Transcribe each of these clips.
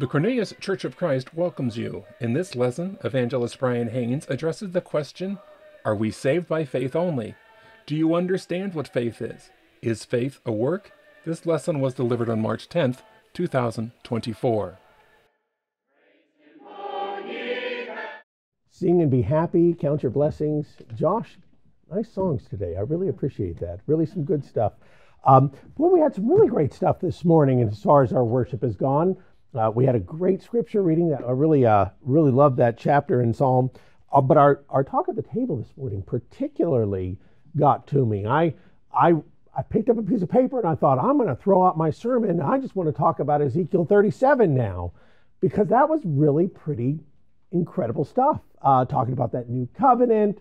The Cornelius Church of Christ welcomes you. In this lesson, Evangelist Brian Haines addresses the question Are we saved by faith only? Do you understand what faith is? Is faith a work? This lesson was delivered on March 10th, 2024. Sing and be happy, count your blessings. Josh, nice songs today. I really appreciate that. Really some good stuff. Um, well, we had some really great stuff this morning and as far as our worship has gone. Uh, we had a great scripture reading that I really, uh, really loved that chapter in Psalm. Uh, but our, our talk at the table this morning particularly got to me. I, I, I picked up a piece of paper and I thought, I'm going to throw out my sermon. I just want to talk about Ezekiel 37 now because that was really pretty incredible stuff. Uh, talking about that new covenant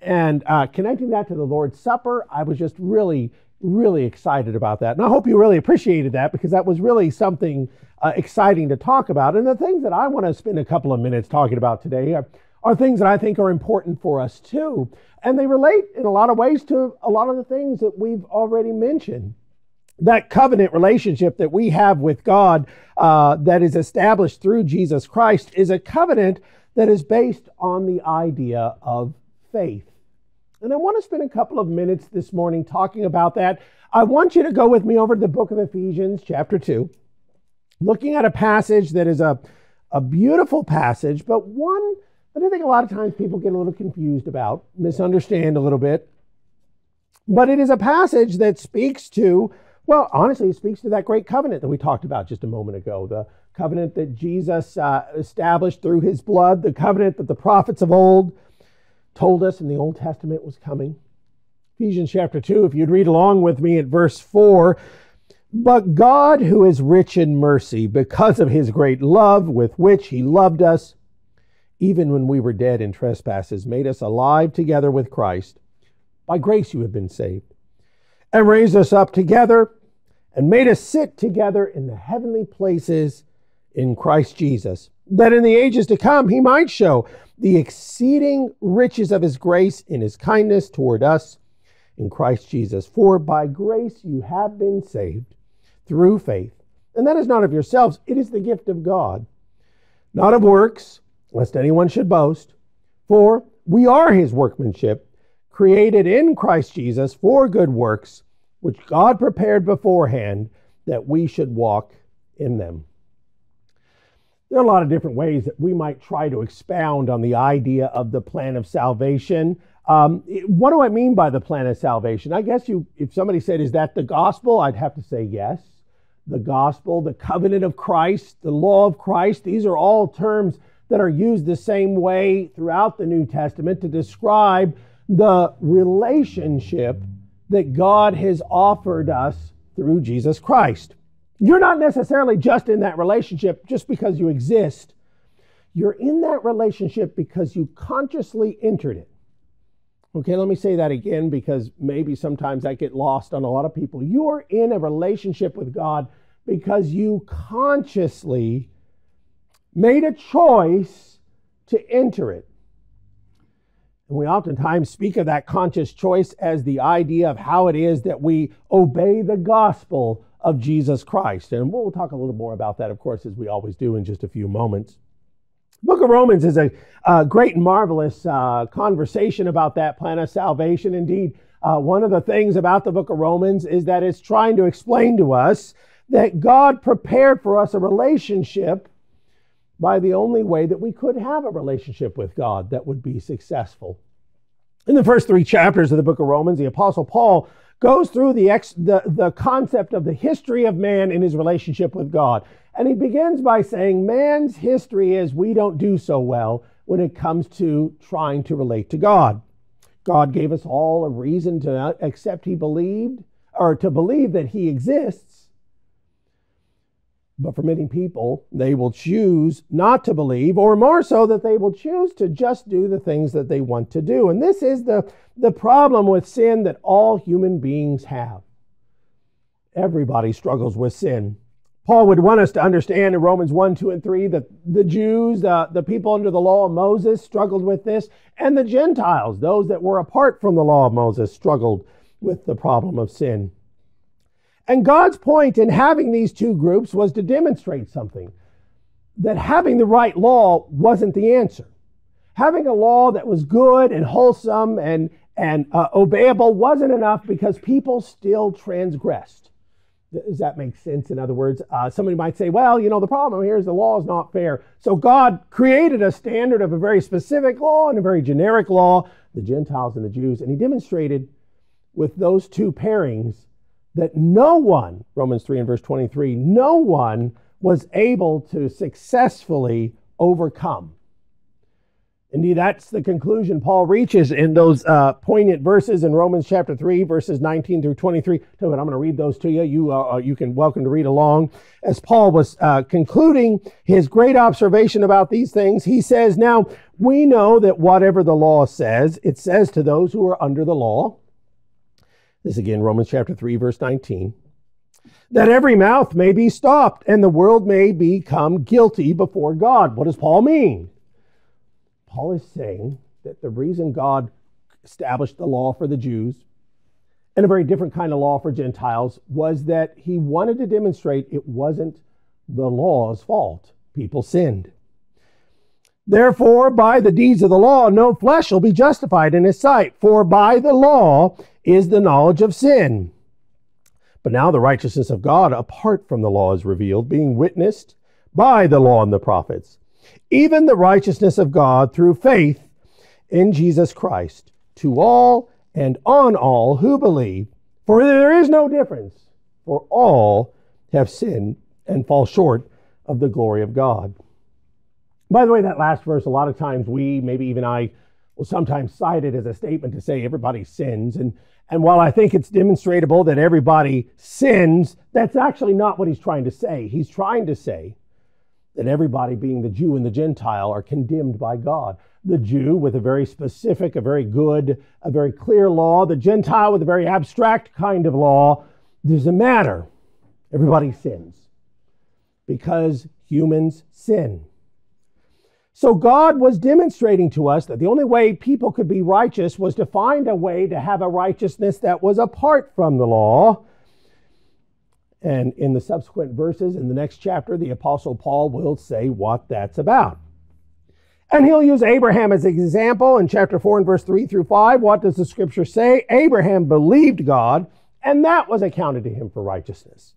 and uh, connecting that to the Lord's Supper. I was just really really excited about that. And I hope you really appreciated that because that was really something uh, exciting to talk about. And the things that I want to spend a couple of minutes talking about today are, are things that I think are important for us too. And they relate in a lot of ways to a lot of the things that we've already mentioned. That covenant relationship that we have with God uh, that is established through Jesus Christ is a covenant that is based on the idea of faith. And I want to spend a couple of minutes this morning talking about that. I want you to go with me over to the book of Ephesians, chapter 2, looking at a passage that is a, a beautiful passage, but one that I think a lot of times people get a little confused about, misunderstand a little bit. But it is a passage that speaks to, well, honestly, it speaks to that great covenant that we talked about just a moment ago the covenant that Jesus uh, established through his blood, the covenant that the prophets of old told us in the Old Testament was coming. Ephesians chapter 2, if you'd read along with me at verse 4. But God, who is rich in mercy, because of his great love with which he loved us, even when we were dead in trespasses, made us alive together with Christ. By grace you have been saved, and raised us up together, and made us sit together in the heavenly places in Christ Jesus, that in the ages to come he might show the exceeding riches of his grace in his kindness toward us in Christ Jesus. For by grace you have been saved through faith. And that is not of yourselves, it is the gift of God, not of works, lest anyone should boast. For we are his workmanship, created in Christ Jesus for good works, which God prepared beforehand that we should walk in them. There are a lot of different ways that we might try to expound on the idea of the plan of salvation. Um, what do I mean by the plan of salvation? I guess you, if somebody said, "Is that the gospel?" I'd have to say yes. The gospel, the covenant of Christ, the law of Christ. These are all terms that are used the same way throughout the New Testament to describe the relationship that God has offered us through Jesus Christ. You're not necessarily just in that relationship just because you exist. You're in that relationship because you consciously entered it. Okay, let me say that again because maybe sometimes I get lost on a lot of people. You are in a relationship with God because you consciously made a choice to enter it. And we oftentimes speak of that conscious choice as the idea of how it is that we obey the gospel of Jesus Christ. And we'll talk a little more about that, of course, as we always do in just a few moments. Book of Romans is a, a great and marvelous uh, conversation about that plan of salvation. Indeed, uh, one of the things about the book of Romans is that it's trying to explain to us that God prepared for us a relationship by the only way that we could have a relationship with God that would be successful. In the first three chapters of the book of Romans, the Apostle Paul goes through the, ex, the, the concept of the history of man in his relationship with God. And he begins by saying, Man's history is we don't do so well when it comes to trying to relate to God. God gave us all a reason to accept he believed, or to believe that he exists. But for many people, they will choose not to believe, or more so, that they will choose to just do the things that they want to do. And this is the, the problem with sin that all human beings have. Everybody struggles with sin. Paul would want us to understand in Romans 1, 2, and 3 that the Jews, uh, the people under the law of Moses, struggled with this, and the Gentiles, those that were apart from the law of Moses, struggled with the problem of sin. And God's point in having these two groups was to demonstrate something that having the right law wasn't the answer. Having a law that was good and wholesome and, and uh, obeyable wasn't enough because people still transgressed. Does that make sense? In other words, uh, somebody might say, well, you know, the problem here is the law is not fair. So God created a standard of a very specific law and a very generic law, the Gentiles and the Jews, and He demonstrated with those two pairings that no one, Romans 3 and verse 23, no one was able to successfully overcome. Indeed, that's the conclusion Paul reaches in those uh, poignant verses in Romans chapter 3, verses 19 through 23. So, I'm going to read those to you. You, uh, uh, you can welcome to read along. As Paul was uh, concluding his great observation about these things, he says, Now, we know that whatever the law says, it says to those who are under the law, this again, Romans chapter 3, verse 19. That every mouth may be stopped and the world may become guilty before God. What does Paul mean? Paul is saying that the reason God established the law for the Jews and a very different kind of law for Gentiles was that he wanted to demonstrate it wasn't the law's fault. People sinned. Therefore, by the deeds of the law, no flesh will be justified in his sight, for by the law is the knowledge of sin. But now the righteousness of God apart from the law is revealed, being witnessed by the law and the prophets, even the righteousness of God through faith in Jesus Christ, to all and on all who believe. For there is no difference, for all have sinned and fall short of the glory of God. By the way, that last verse, a lot of times we, maybe even I, will sometimes cite it as a statement to say everybody sins. And, and while I think it's demonstrable that everybody sins, that's actually not what he's trying to say. He's trying to say that everybody, being the Jew and the Gentile, are condemned by God. The Jew with a very specific, a very good, a very clear law, the Gentile with a very abstract kind of law. Doesn't matter. Everybody sins because humans sin. So God was demonstrating to us that the only way people could be righteous was to find a way to have a righteousness that was apart from the law. And in the subsequent verses in the next chapter, the Apostle Paul will say what that's about. And he'll use Abraham as an example in chapter 4 and verse 3 through 5. What does the scripture say? Abraham believed God, and that was accounted to him for righteousness.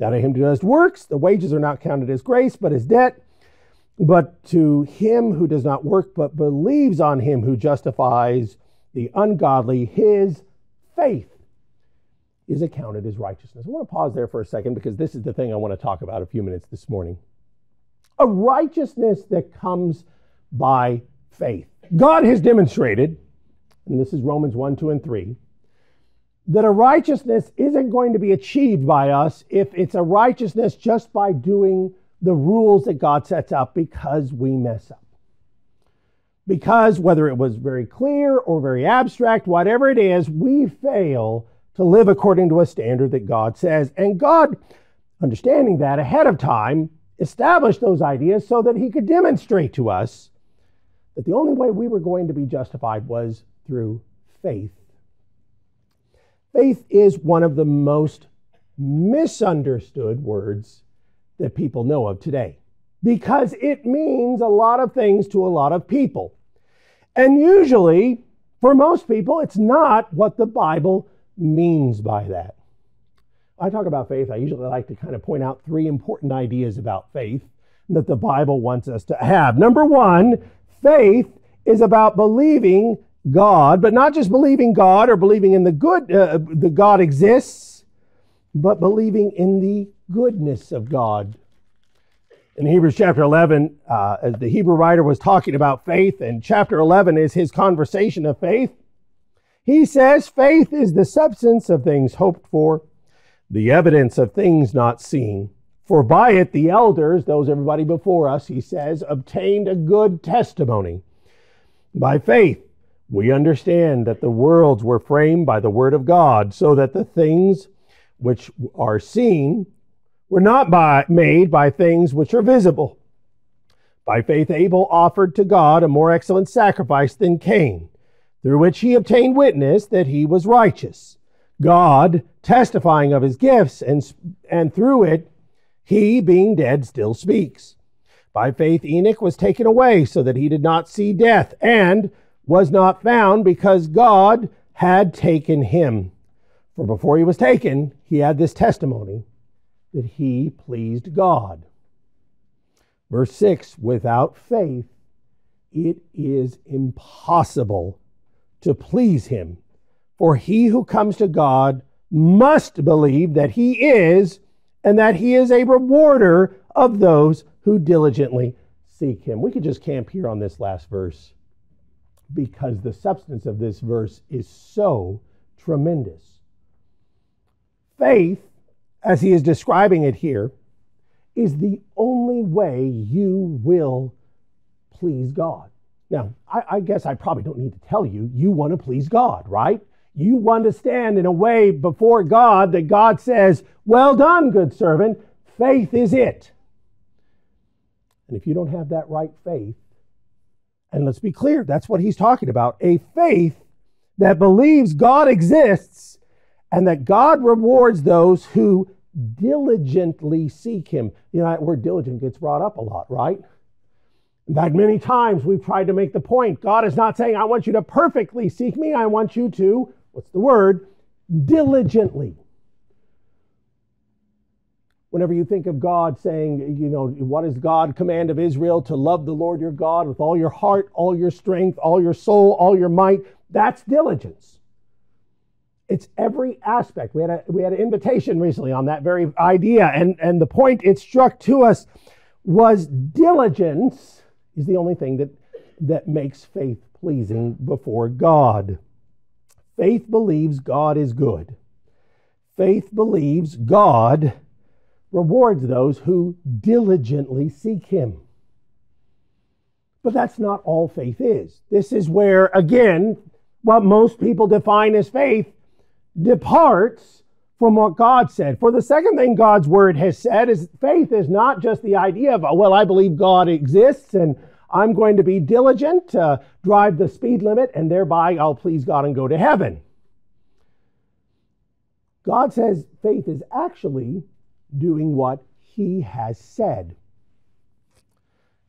Now to him who does works, the wages are not counted as grace, but as debt. But to him who does not work but believes on him who justifies the ungodly, his faith is accounted as righteousness. I want to pause there for a second because this is the thing I want to talk about a few minutes this morning. A righteousness that comes by faith. God has demonstrated, and this is Romans 1, 2, and 3, that a righteousness isn't going to be achieved by us if it's a righteousness just by doing the rules that God sets up because we mess up. Because whether it was very clear or very abstract, whatever it is, we fail to live according to a standard that God says. And God, understanding that ahead of time, established those ideas so that He could demonstrate to us that the only way we were going to be justified was through faith. Faith is one of the most misunderstood words that people know of today because it means a lot of things to a lot of people. And usually, for most people, it's not what the Bible means by that. I talk about faith, I usually like to kind of point out three important ideas about faith that the Bible wants us to have. Number one, faith is about believing God, but not just believing God or believing in the good, uh, the God exists, but believing in the goodness of God. In Hebrews chapter 11, uh, as the Hebrew writer was talking about faith, and chapter 11 is his conversation of faith, he says, Faith is the substance of things hoped for, the evidence of things not seen. For by it the elders, those everybody before us, he says, obtained a good testimony. By faith, we understand that the worlds were framed by the word of God, so that the things which are seen were not by, made by things which are visible. By faith, Abel offered to God a more excellent sacrifice than Cain, through which he obtained witness that he was righteous, God testifying of his gifts, and, and through it, he, being dead, still speaks. By faith, Enoch was taken away so that he did not see death and was not found because God had taken him. For before he was taken, he had this testimony that he pleased God. Verse 6 Without faith, it is impossible to please him. For he who comes to God must believe that he is, and that he is a rewarder of those who diligently seek him. We could just camp here on this last verse because the substance of this verse is so tremendous. Faith, as he is describing it here, is the only way you will please God. Now, I, I, guess I probably don't need to tell you, you want to please God, right? You want to stand in a way before God that God says, Well done, good servant. Faith is it. And if you don't have that right faith, and let's be clear, that's what he's talking about a faith that believes God exists and that God rewards those who diligently seek him. You know, that word diligent gets brought up a lot, right? In fact, many times we've tried to make the point God is not saying, I want you to perfectly seek me. I want you to, what's the word? Diligently. Whenever you think of God saying, you know, what is God command of Israel? To love the Lord your God with all your heart, all your strength, all your soul, all your might. That's diligence. It's every aspect. We had, a, we had an invitation recently on that very idea, and, and the point it struck to us was diligence is the only thing that, that makes faith pleasing before God. Faith believes God is good. Faith believes God rewards those who diligently seek him. But that's not all faith is. This is where, again, what most people define as faith departs from what God said. For the second thing God's word has said is faith is not just the idea of, well, I believe God exists and I'm going to be diligent to drive the speed limit and thereby I'll please God and go to heaven. God says faith is actually doing what he has said.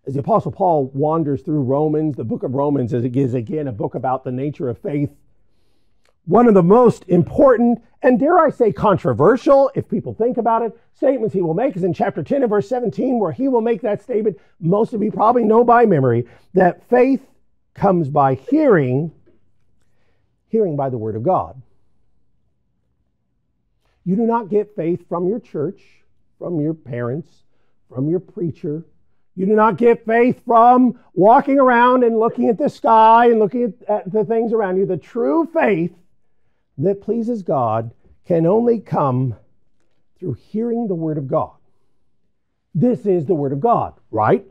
As the Apostle Paul wanders through Romans, the book of Romans is again a book about the nature of faith. One of the most important and dare I say controversial, if people think about it, statements he will make is in chapter 10 and verse 17, where he will make that statement. Most of you probably know by memory that faith comes by hearing, hearing by the word of God. You do not get faith from your church, from your parents, from your preacher. You do not get faith from walking around and looking at the sky and looking at, the things around you. The true faith that pleases God can only come through hearing the Word of God. This is the Word of God, right?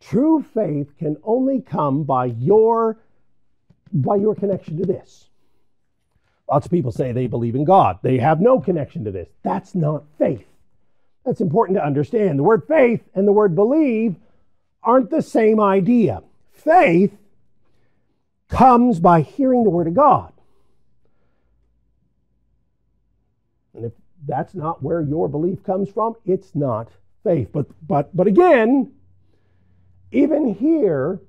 True faith can only come by your by your connection to this. Lots of people say they believe in God. They have no connection to this. That's not faith. That's important to understand. The word faith and the word believe aren't the same idea. Faith comes by hearing the word of God. And if that's not where your belief comes from, it's not faith. But but but again, even here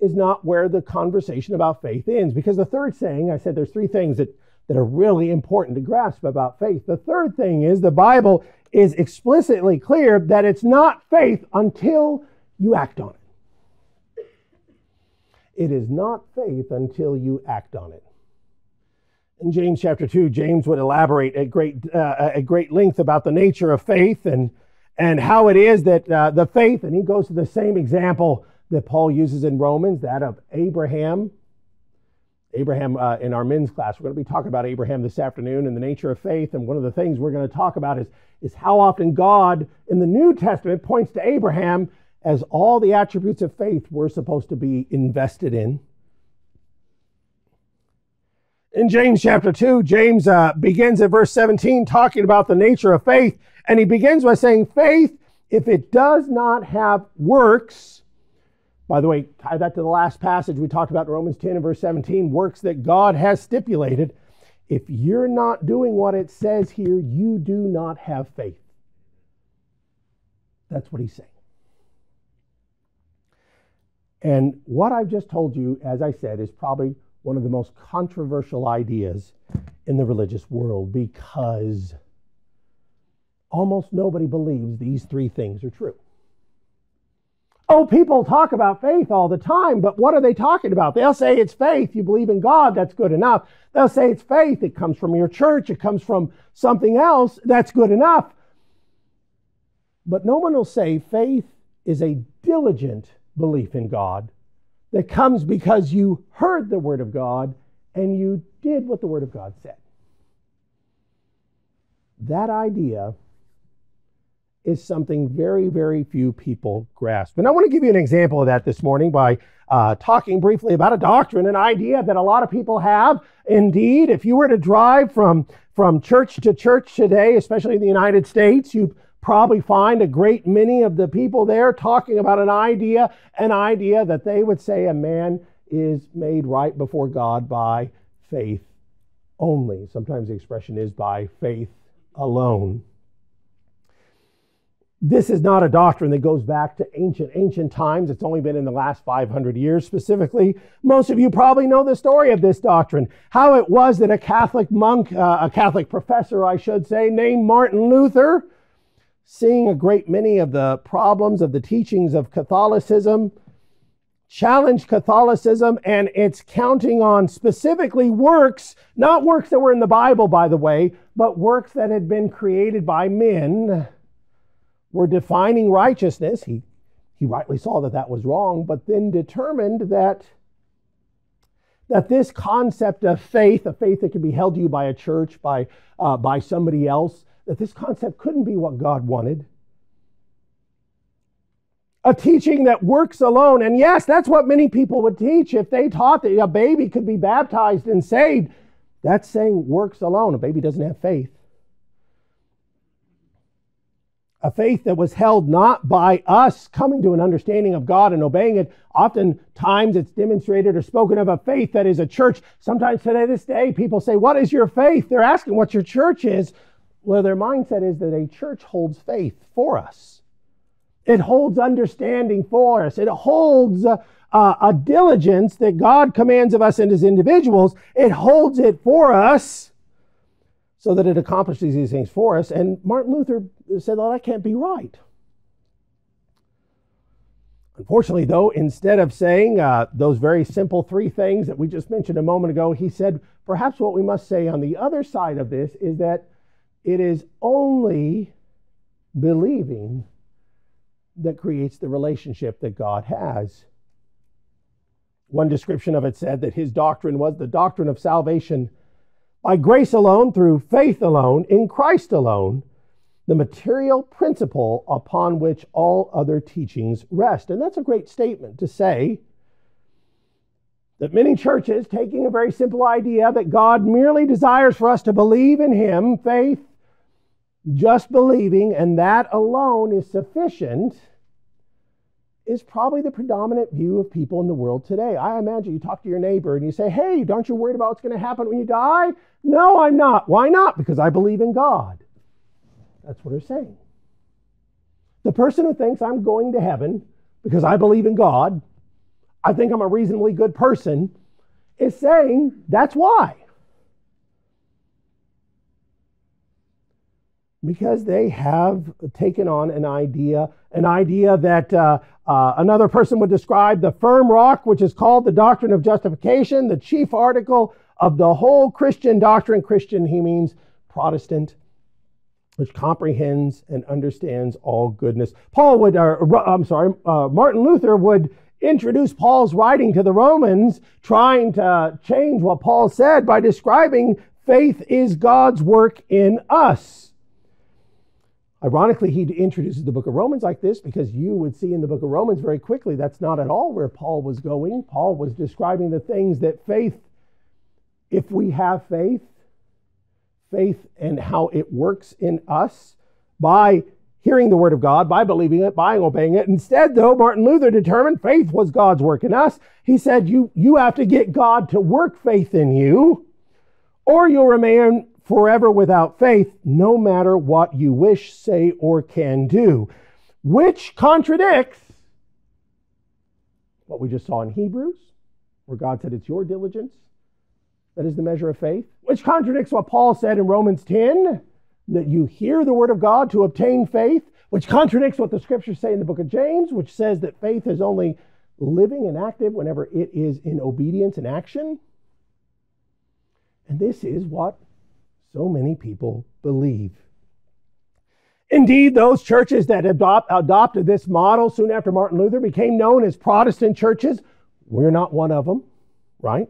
is not where the conversation about faith ends because the third saying, I said there's three things that that are really important to grasp about faith. The third thing is the Bible is explicitly clear that it's not faith until you act on it. It is not faith until you act on it. In James chapter 2, James would elaborate at great, uh, at great length about the nature of faith and, and how it is that uh, the faith, and he goes to the same example that Paul uses in Romans, that of Abraham Abraham, uh, in our men's class, we're going to be talking about Abraham this afternoon and the nature of faith. And one of the things we're going to talk about is, is how often God in the New Testament points to Abraham as all the attributes of faith we're supposed to be invested in. In James chapter 2, James uh, begins at verse 17 talking about the nature of faith. And he begins by saying, Faith, if it does not have works, by the way, tie that to the last passage we talked about in Romans 10 and verse 17 works that God has stipulated. If you're not doing what it says here, you do not have faith. That's what he's saying. And what I've just told you, as I said, is probably one of the most controversial ideas in the religious world because almost nobody believes these three things are true. Oh, people talk about faith all the time, but what are they talking about? They'll say it's faith. You believe in God, that's good enough. They'll say it's faith. It comes from your church, it comes from something else, that's good enough. But no one will say faith is a diligent belief in God that comes because you heard the Word of God and you did what the Word of God said. That idea is something very, very few people grasp. And I want to give you an example of that this morning by uh, talking briefly about a doctrine, an idea that a lot of people have. Indeed, if you were to drive from, from church to church today, especially in the United States, you'd probably find a great many of the people there talking about an idea, an idea that they would say a man is made right before God by faith only. Sometimes the expression is by faith alone. This is not a doctrine that goes back to ancient, ancient times. It's only been in the last 500 years specifically. Most of you probably know the story of this doctrine. How it was that a Catholic monk, uh, a Catholic professor, I should say, named Martin Luther, seeing a great many of the problems of the teachings of Catholicism, challenged Catholicism and it's counting on specifically works, not works that were in the Bible, by the way, but works that had been created by men were defining righteousness. He, he rightly saw that that was wrong, but then determined that, that this concept of faith, a faith that can be held to you by a church, by, uh, by somebody else, that this concept couldn't be what God wanted. A teaching that works alone. And yes, that's what many people would teach if they taught that a baby could be baptized and saved. That's saying works alone. A baby doesn't have faith a faith that was held not by us coming to an understanding of God and obeying it. Oftentimes it's demonstrated or spoken of a faith that is a church. Sometimes today, this day, people say, What is your faith? They're asking what your church is. Well, their mindset is that a church holds faith for us, it holds understanding for us, it holds. Uh, a diligence that God commands of us and as individuals, it holds it for us so that it accomplishes these things for us. And Martin Luther said, well, that can't be right. Unfortunately, though, instead of saying uh, those very simple three things that we just mentioned a moment ago, he said, perhaps what we must say on the other side of this is that it is only believing that creates the relationship that God has. One description of it said that his doctrine was the doctrine of salvation by grace alone, through faith alone, in Christ alone, the material principle upon which all other teachings rest. And that's a great statement to say that many churches, taking a very simple idea that God merely desires for us to believe in Him, faith, just believing, and that alone is sufficient is probably the predominant view of people in the world today. I imagine you talk to your neighbor and you say, Hey, aren't you worried about what's going to happen when you die? No, I'm not. Why not? Because I believe in God. That's what they're saying. The person who thinks I'm going to heaven because I believe in God, I think I'm a reasonably good person, is saying that's why. Because they have taken on an idea, an idea that uh, uh, another person would describe the firm rock, which is called the doctrine of justification, the chief article of the whole Christian doctrine. Christian, he means Protestant, which comprehends and understands all goodness. Paul would, uh, I'm sorry, uh, Martin Luther would introduce Paul's writing to the Romans, trying to change what Paul said by describing faith is God's work in us. Ironically, he introduces the book of Romans like this because you would see in the book of Romans very quickly that's not at all where Paul was going. Paul was describing the things that faith, if we have faith, faith and how it works in us by hearing the word of God, by believing it, by obeying it. Instead, though, Martin Luther determined faith was God's work in us. He said, you, you have to get God to work faith in you, or you'll remain forever without faith, no matter what you wish, say, or can do, which contradicts what we just saw in Hebrews, where God said it's your diligence that is the measure of faith, which contradicts what Paul said in Romans 10 that you hear the word of God to obtain faith, which contradicts what the scriptures say in the book of James, which says that faith is only living and active whenever it is in obedience and action. And this is what so many people believe. Indeed, those churches that adopt, adopted this model soon after Martin Luther became known as Protestant churches. We're not one of them, right?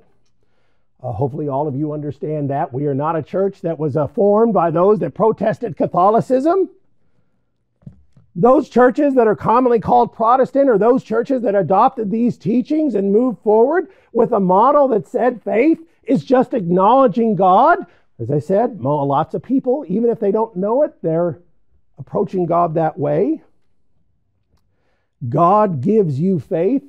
Uh, hopefully, all of you understand that. We are not a church that was uh, formed by those that protested Catholicism. Those churches that are commonly called Protestant are those churches that adopted these teachings and moved forward with a model that said faith is just acknowledging God. As I said, lots of people, even if they don't know it, they're approaching God that way. God gives you faith.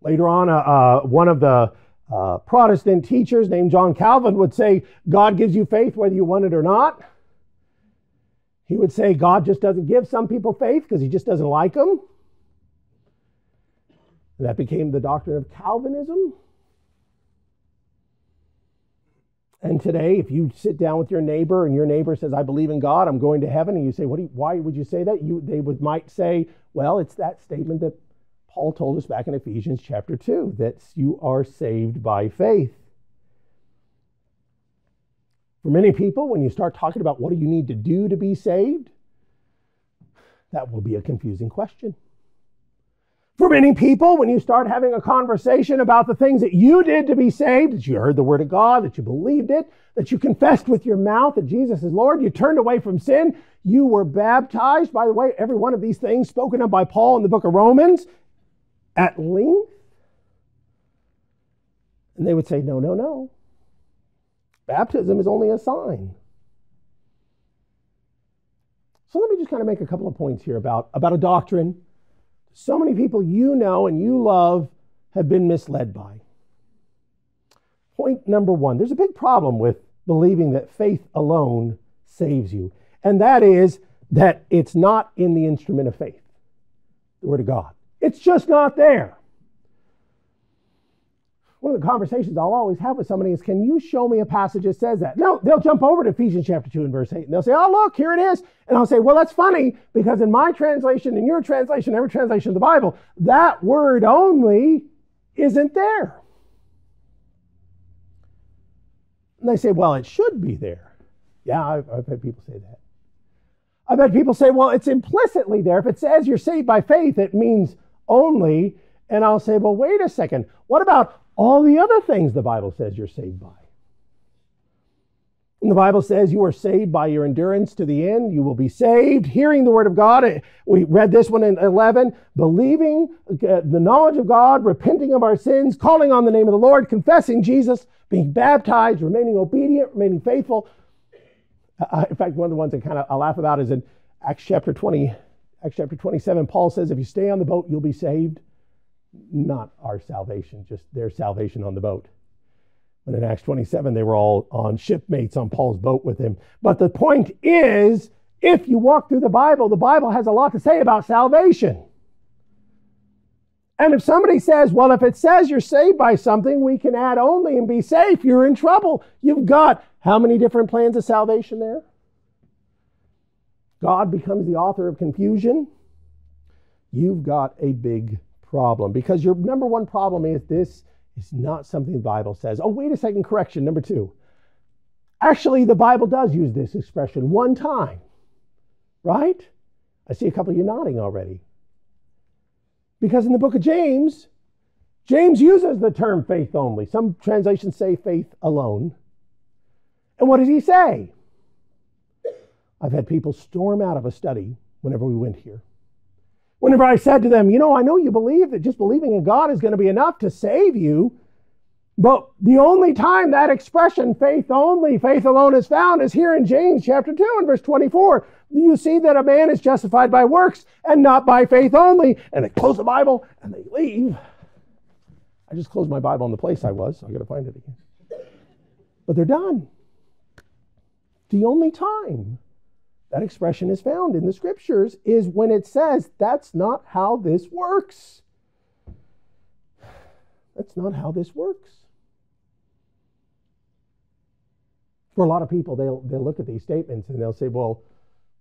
Later on, uh, uh, one of the uh, Protestant teachers named John Calvin would say, God gives you faith whether you want it or not. He would say, God just doesn't give some people faith because he just doesn't like them. And that became the doctrine of Calvinism. And today, if you sit down with your neighbor and your neighbor says, I believe in God, I'm going to heaven, and you say, what you, why would you say that? You, they would, might say, well, it's that statement that Paul told us back in Ephesians chapter 2 that you are saved by faith. For many people, when you start talking about what do you need to do to be saved, that will be a confusing question. For many people, when you start having a conversation about the things that you did to be saved, that you heard the word of God, that you believed it, that you confessed with your mouth that Jesus is Lord, you turned away from sin, you were baptized. By the way, every one of these things spoken of by Paul in the book of Romans at length? And they would say, no, no, no. Baptism is only a sign. So let me just kind of make a couple of points here about, about a doctrine so many people you know and you love have been misled by. Point number one there's a big problem with believing that faith alone saves you, and that is that it's not in the instrument of faith, the Word of God. It's just not there. One of the conversations I'll always have with somebody is, Can you show me a passage that says that? No, they'll jump over to Ephesians chapter 2 and verse 8 and they'll say, Oh, look, here it is. And I'll say, Well, that's funny because in my translation, in your translation, every translation of the Bible, that word only isn't there. And they say, Well, it should be there. Yeah, I've, I've had people say that. I've had people say, Well, it's implicitly there. If it says you're saved by faith, it means only. And I'll say, well, wait a second. What about all the other things the Bible says you're saved by? And the Bible says you are saved by your endurance to the end. You will be saved, hearing the word of God. We read this one in 11, believing uh, the knowledge of God, repenting of our sins, calling on the name of the Lord, confessing Jesus, being baptized, remaining obedient, remaining faithful. Uh, in fact, one of the ones that kind of I laugh about is in Acts chapter 20, Acts chapter 27, Paul says, if you stay on the boat, you'll be saved. Not our salvation, just their salvation on the boat. But in Acts 27, they were all on shipmates on Paul's boat with him. But the point is, if you walk through the Bible, the Bible has a lot to say about salvation. And if somebody says, well, if it says you're saved by something, we can add only and be safe, you're in trouble. You've got how many different plans of salvation there? God becomes the author of confusion, you've got a big problem because your number one problem is this is not something the Bible says. Oh, wait a second, correction. Number two. Actually, the Bible does use this expression one time, right? I see a couple of you nodding already. Because in the book of James, James uses the term faith only. Some translations say faith alone. And what does he say? I've had people storm out of a study whenever we went here. Whenever I said to them, you know, I know you believe that just believing in God is going to be enough to save you, but the only time that expression, faith only, faith alone, is found is here in James chapter 2 and verse 24. You see that a man is justified by works and not by faith only. And they close the Bible and they leave. I just closed my Bible in the place I was, so I got to find it again. But they're done. The only time that expression is found in the scriptures is when it says that's not how this works. That's not how this works. For a lot of people, they'll, they'll look at these statements and they'll say, well,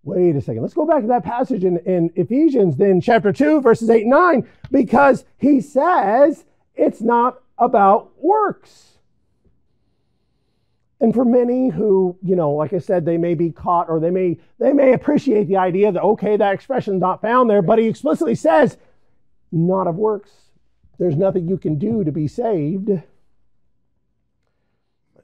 wait a second. Let's go back to that passage in, in Ephesians, then chapter 2, verses 8 and 9, because he says it's not about works. And for many who, you know, like I said, they may be caught or they may they may appreciate the idea that okay, that expression is not found there, but he explicitly says, not of works. There's nothing you can do to be saved.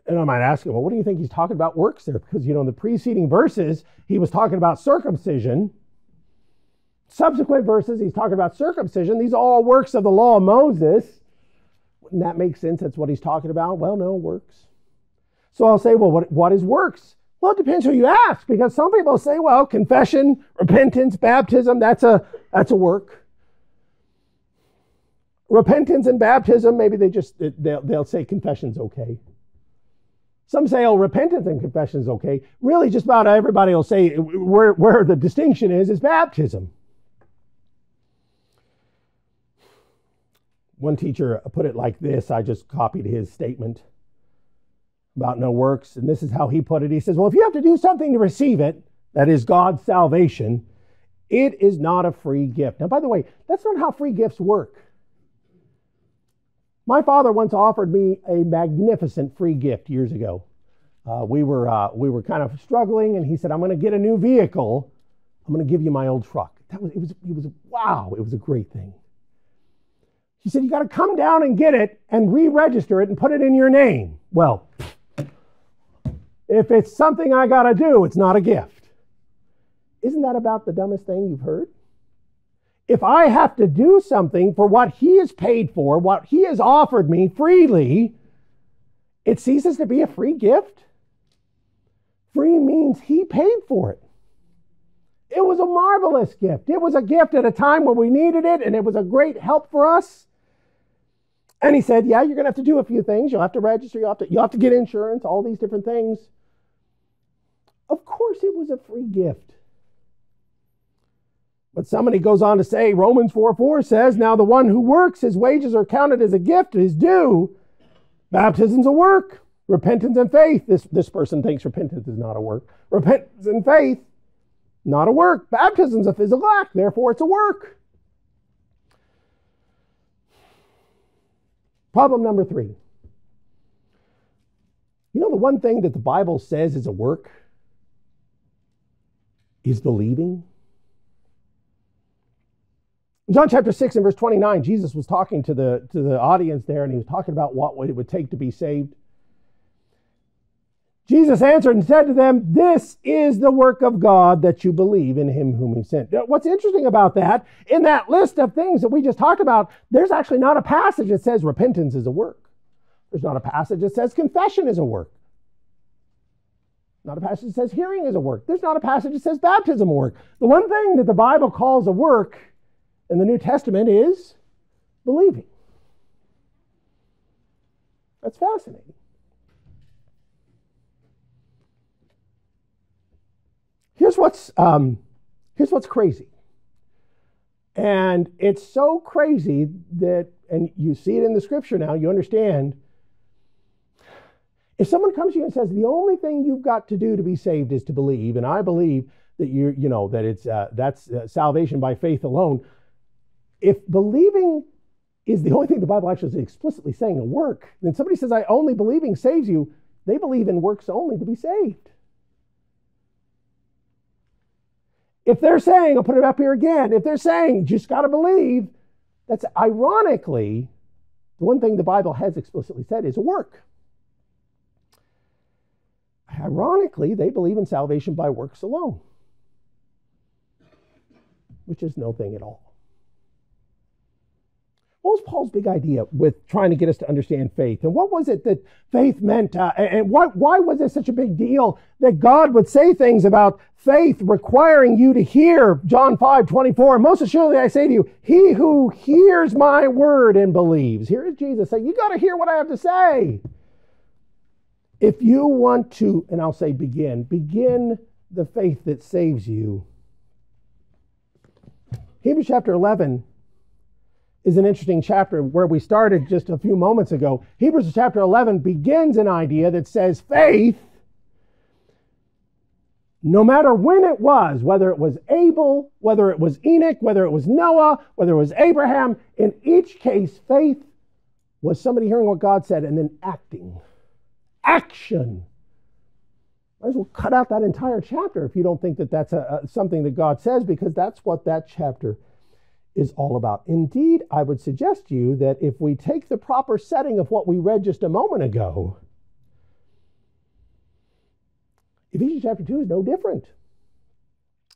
And I might ask him, well, what do you think he's talking about works there? Because, you know, in the preceding verses, he was talking about circumcision. Subsequent verses, he's talking about circumcision. These are all works of the law of Moses. Wouldn't that make sense? That's what he's talking about. Well, no, works. So I'll say, well, what, what is works? Well, it depends who you ask, because some people say, well, confession, repentance, baptism, that's a, that's a work. Repentance and baptism, maybe they just, they'll, they'll say confession's okay. Some say, oh, repentance and confession is okay. Really, just about everybody will say where, where the distinction is, is baptism. One teacher put it like this I just copied his statement about no works. And this is how he put it. He says, Well, if you have to do something to receive it, that is God's salvation, it is not a free gift. Now, by the way, that's not how free gifts work. My father once offered me a magnificent free gift years ago. Uh, we, were, uh, we were kind of struggling, and he said, I'm going to get a new vehicle. I'm going to give you my old truck. That was, it, was, it was, wow, it was a great thing. He said, You got to come down and get it and re register it and put it in your name. Well, if it's something I got to do, it's not a gift. Isn't that about the dumbest thing you've heard? If I have to do something for what He has paid for, what He has offered me freely, it ceases to be a free gift. Free means He paid for it. It was a marvelous gift. It was a gift at a time when we needed it, and it was a great help for us. And he said, Yeah, you're going to have to do a few things. You'll have to register, you'll have to, you'll have to get insurance, all these different things. Of course, it was a free gift. But somebody goes on to say, Romans 4 4 says, Now the one who works, his wages are counted as a gift, his due. Baptism's a work. Repentance and faith. This, this person thinks repentance is not a work. Repentance and faith, not a work. Baptism's a physical act, therefore it's a work. Problem number three. You know, the one thing that the Bible says is a work is believing. John chapter 6 and verse 29, Jesus was talking to the, to the audience there and he was talking about what it would take to be saved. Jesus answered and said to them, This is the work of God that you believe in him whom he sent. What's interesting about that, in that list of things that we just talked about, there's actually not a passage that says repentance is a work. There's not a passage that says confession is a work. Not a passage that says hearing is a work. There's not a passage that says baptism a work. The one thing that the Bible calls a work in the New Testament is believing. That's fascinating. Here's what's, um, here's what's crazy. And it's so crazy that, and you see it in the scripture now, you understand. If someone comes to you and says, the only thing you've got to do to be saved is to believe, and I believe that you're, you know, that it's, uh, that's uh, salvation by faith alone. If believing is the only thing the Bible actually is explicitly saying a work, then somebody says, I only believing saves you, they believe in works only to be saved. If they're saying, I'll put it up here again, if they're saying just got to believe, that's ironically the one thing the Bible has explicitly said is a work. Ironically, they believe in salvation by works alone, which is no thing at all. What was Paul's big idea with trying to get us to understand faith? And what was it that faith meant? Uh, and why, why was it such a big deal that God would say things about faith requiring you to hear John 5 24? most assuredly, I say to you, he who hears my word and believes. Here is Jesus saying, You got to hear what I have to say. If you want to, and I'll say begin, begin the faith that saves you. Hebrews chapter 11 is an interesting chapter where we started just a few moments ago. Hebrews chapter 11 begins an idea that says faith, no matter when it was, whether it was Abel, whether it was Enoch, whether it was Noah, whether it was Abraham, in each case, faith was somebody hearing what God said and then acting. Action. Might as well cut out that entire chapter if you don't think that that's a, a, something that God says, because that's what that chapter is all about. Indeed, I would suggest to you that if we take the proper setting of what we read just a moment ago, Ephesians chapter 2 is no different.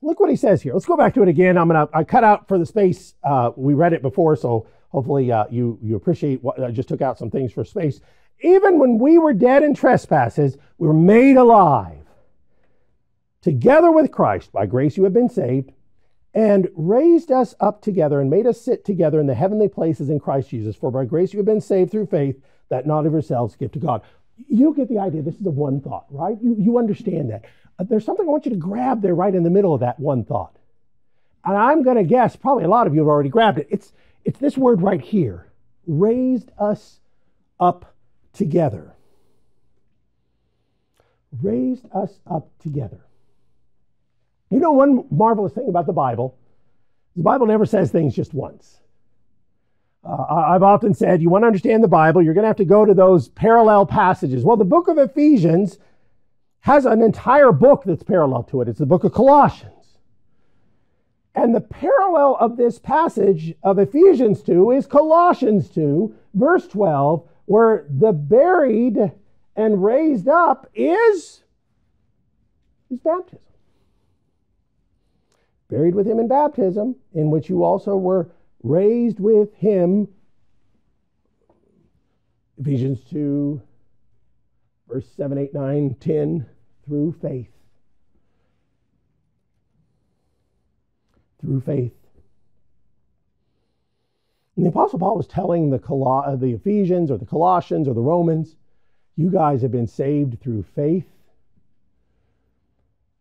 Look what he says here. Let's go back to it again. I'm going to, I cut out for the space. Uh, we read it before, so hopefully uh, you, you appreciate what I just took out some things for space. Even when we were dead in trespasses, we were made alive. Together with Christ, by grace you have been saved and raised us up together and made us sit together in the heavenly places in Christ Jesus. For by grace you have been saved through faith, that not of yourselves, gift to God. You get the idea. This is the one thought, right? You, you understand that. Uh, there's something I want you to grab there right in the middle of that one thought. And I'm going to guess, probably a lot of you have already grabbed it. It's, it's this word right here raised us up together. Raised us up together. You know, one marvelous thing about the Bible, the Bible never says things just once. Uh, I've often said, you want to understand the Bible, you're going to have to go to those parallel passages. Well, the book of Ephesians has an entire book that's parallel to it. It's the book of Colossians. And the parallel of this passage of Ephesians 2 is Colossians 2, verse 12, where the buried and raised up is, is baptism buried with him in baptism, in which you also were raised with him. Ephesians 2, verse 7, 8, 9, 10, through faith. Through faith. And the Apostle Paul was telling the, Col- uh, the Ephesians or the Colossians or the Romans, you guys have been saved through faith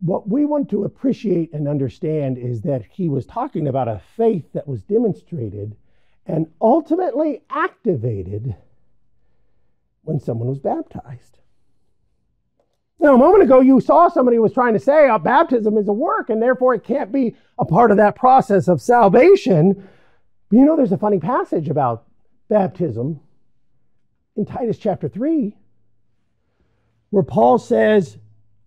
what we want to appreciate and understand is that he was talking about a faith that was demonstrated and ultimately activated when someone was baptized. Now, a moment ago, you saw somebody was trying to say oh, baptism is a work and therefore it can't be a part of that process of salvation. But you know, there's a funny passage about baptism in Titus chapter 3 where Paul says,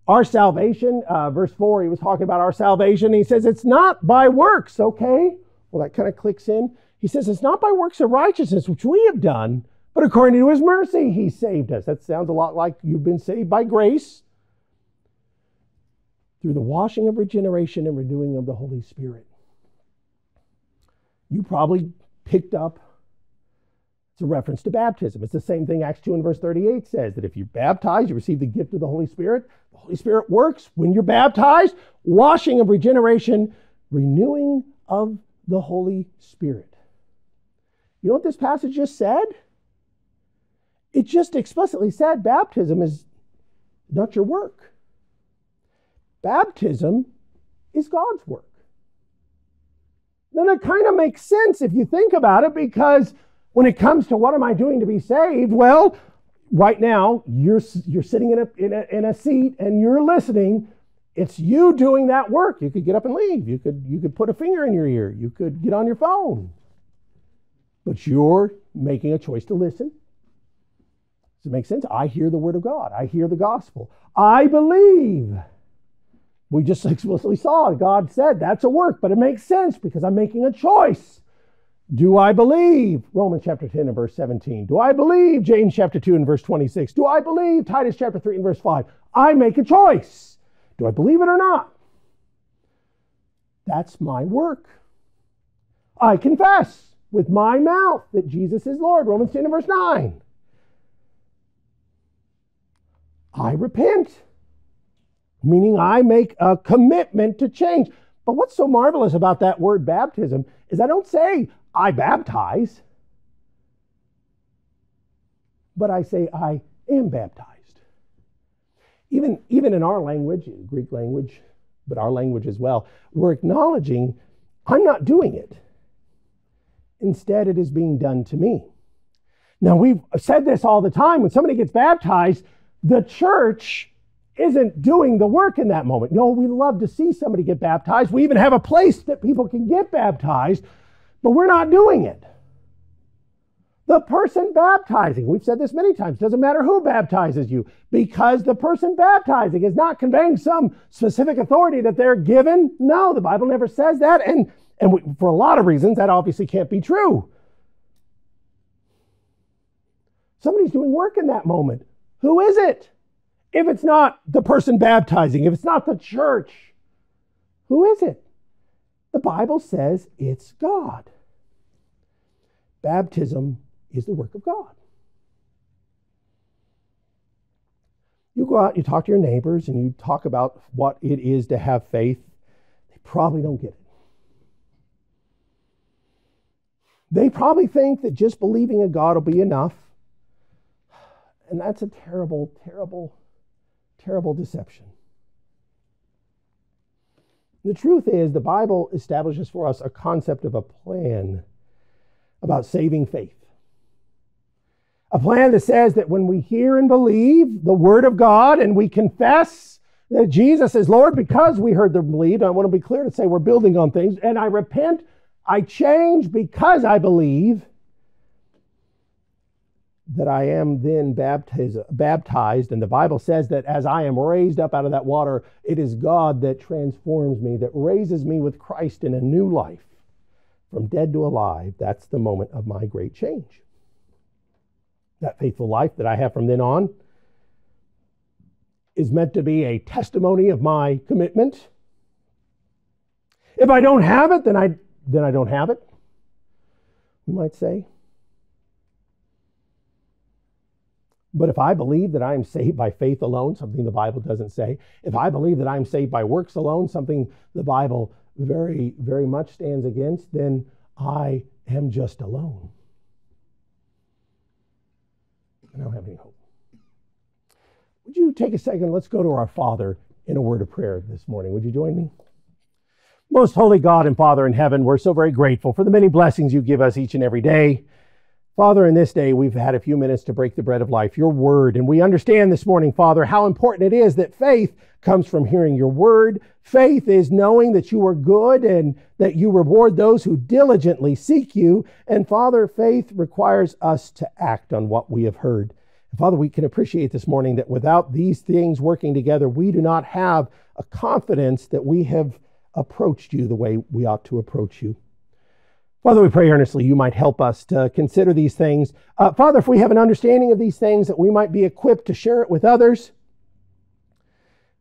our salvation, uh, verse 4, he was talking about our salvation. He says, It's not by works, okay? Well, that kind of clicks in. He says, It's not by works of righteousness, which we have done, but according to his mercy, he saved us. That sounds a lot like you've been saved by grace through the washing of regeneration and renewing of the Holy Spirit. You probably picked up it's a reference to baptism. It's the same thing Acts 2 and verse 38 says that if you're baptized, you receive the gift of the Holy Spirit. The Holy Spirit works when you're baptized, washing of regeneration, renewing of the Holy Spirit. You know what this passage just said? It just explicitly said baptism is not your work. Baptism is God's work. Then it kind of makes sense if you think about it because when it comes to what am I doing to be saved, well, right now you're you're sitting in a, in a in a seat and you're listening. It's you doing that work. You could get up and leave. You could you could put a finger in your ear. You could get on your phone. But you're making a choice to listen. Does it make sense? I hear the word of God. I hear the gospel. I believe. We just explicitly saw God said that's a work, but it makes sense because I'm making a choice. Do I believe Romans chapter 10 and verse 17? Do I believe James chapter 2 and verse 26? Do I believe Titus chapter 3 and verse 5? I make a choice. Do I believe it or not? That's my work. I confess with my mouth that Jesus is Lord. Romans 10 and verse 9. I repent, meaning I make a commitment to change. But what's so marvelous about that word baptism is I don't say, I baptize, but I say I am baptized. Even, even in our language, in Greek language, but our language as well, we're acknowledging I'm not doing it. Instead, it is being done to me. Now, we've said this all the time. When somebody gets baptized, the church isn't doing the work in that moment. No, we love to see somebody get baptized. We even have a place that people can get baptized, but we're not doing it. The person baptizing, we've said this many times, doesn't matter who baptizes you, because the person baptizing is not conveying some specific authority that they're given. No, the Bible never says that. And, and we, for a lot of reasons, that obviously can't be true. Somebody's doing work in that moment. Who is it? If it's not the person baptizing, if it's not the church, who is it? The Bible says it's God. Baptism is the work of God. You go out, you talk to your neighbors, and you talk about what it is to have faith. They probably don't get it. They probably think that just believing in God will be enough. And that's a terrible, terrible, terrible deception. The truth is, the Bible establishes for us a concept of a plan about saving faith. A plan that says that when we hear and believe the Word of God and we confess that Jesus is Lord because we heard the believe, I want to be clear to say we're building on things, and I repent, I change because I believe that I am then baptized, baptized, and the Bible says that as I am raised up out of that water, it is God that transforms me, that raises me with Christ in a new life from dead to alive. That's the moment of my great change that faithful life that I have from then on is meant to be a testimony of my commitment. If I don't have it, then I, then I don't have it, we might say. But if I believe that I am saved by faith alone, something the Bible doesn't say, if I believe that I'm saved by works alone, something the Bible very, very much stands against, then I am just alone. I don't have any hope. Would you take a second? Let's go to our Father in a word of prayer this morning. Would you join me? Most holy God and Father in heaven, we're so very grateful for the many blessings you give us each and every day. Father, in this day, we've had a few minutes to break the bread of life, your word. And we understand this morning, Father, how important it is that faith comes from hearing your word. Faith is knowing that you are good and that you reward those who diligently seek you. And Father, faith requires us to act on what we have heard. And Father, we can appreciate this morning that without these things working together, we do not have a confidence that we have approached you the way we ought to approach you. Father, we pray earnestly you might help us to consider these things. Uh, Father, if we have an understanding of these things, that we might be equipped to share it with others.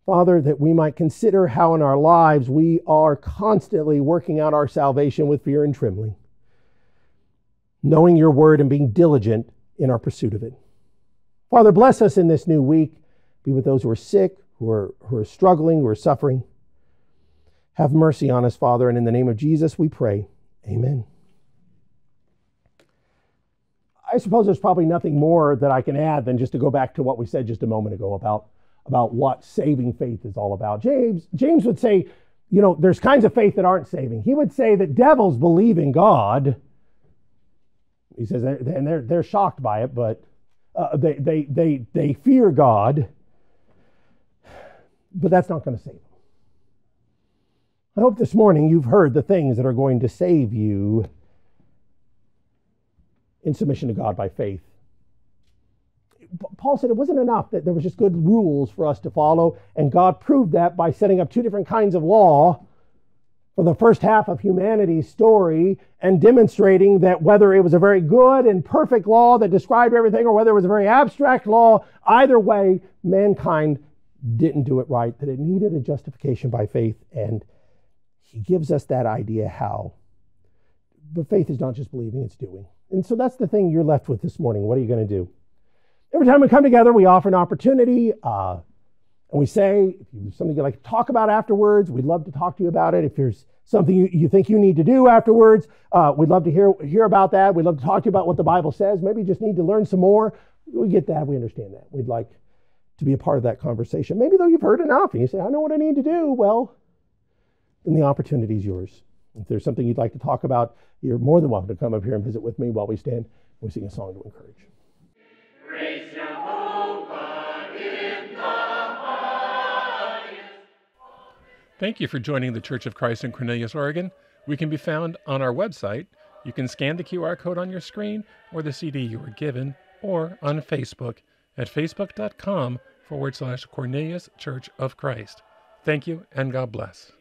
Father, that we might consider how in our lives we are constantly working out our salvation with fear and trembling, knowing your word and being diligent in our pursuit of it. Father, bless us in this new week. Be with those who are sick, who are, who are struggling, who are suffering. Have mercy on us, Father, and in the name of Jesus we pray. Amen. I suppose there's probably nothing more that I can add than just to go back to what we said just a moment ago about, about what saving faith is all about. James, James would say, you know, there's kinds of faith that aren't saving. He would say that devils believe in God. He says, and they're, they're shocked by it, but uh, they, they, they, they fear God, but that's not going to save them. I hope this morning you've heard the things that are going to save you in submission to God by faith. Paul said it wasn't enough that there was just good rules for us to follow, and God proved that by setting up two different kinds of law for the first half of humanity's story and demonstrating that whether it was a very good and perfect law that described everything or whether it was a very abstract law, either way, mankind didn't do it right, that it needed a justification by faith, and he gives us that idea how. But faith is not just believing, it's doing. And so that's the thing you're left with this morning. What are you going to do? Every time we come together, we offer an opportunity. Uh, and we say, if you something you'd like to talk about afterwards, we'd love to talk to you about it. If there's something you, you think you need to do afterwards, uh, we'd love to hear, hear about that. We'd love to talk to you about what the Bible says. Maybe you just need to learn some more. We get that. We understand that. We'd like to be a part of that conversation. Maybe though you've heard enough and you say, I know what I need to do. Well, then the opportunity is yours. If there's something you'd like to talk about, you're more than welcome to come up here and visit with me while we stand and we sing a song to encourage. Thank you for joining the Church of Christ in Cornelius, Oregon. We can be found on our website. You can scan the QR code on your screen or the CD you were given, or on Facebook at facebook.com forward slash Cornelius Church of Christ. Thank you and God bless.